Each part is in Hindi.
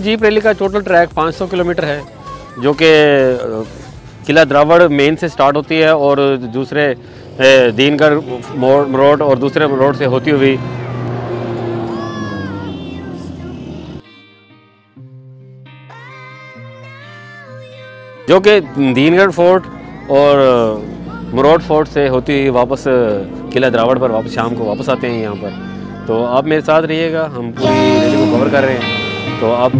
जीप रैली का टोटल ट्रैक 500 किलोमीटर है, जो कि किला द्रावड़ मेन से स्टार्ट होती है और दूसरे दीनगढ़ रोड और दूसरे रोड से होती हुई। जो कि दीनगढ़ फोर्ट और मरोड फोर्ट से होती हुई वापस किला द्रावड़ पर वापस शाम को वापस आते हैं यहाँ पर। तो आप मेरे साथ रहिएगा, हम पूरी रैली को कवर कर रहे हैं। तो आप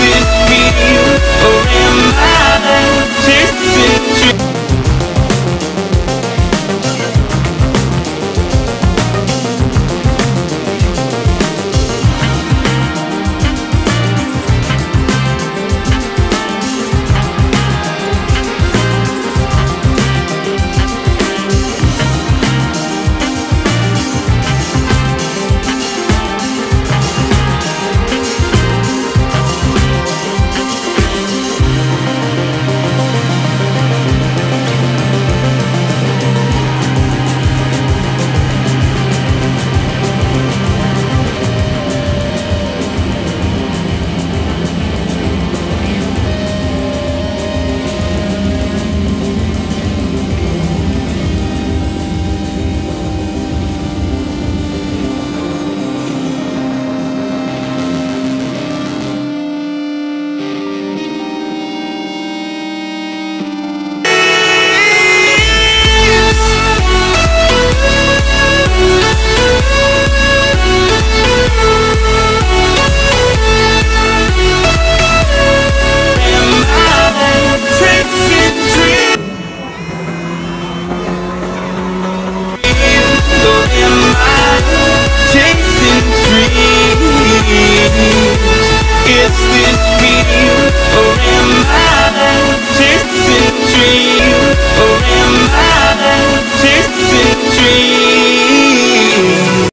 this you, or am I just a dream?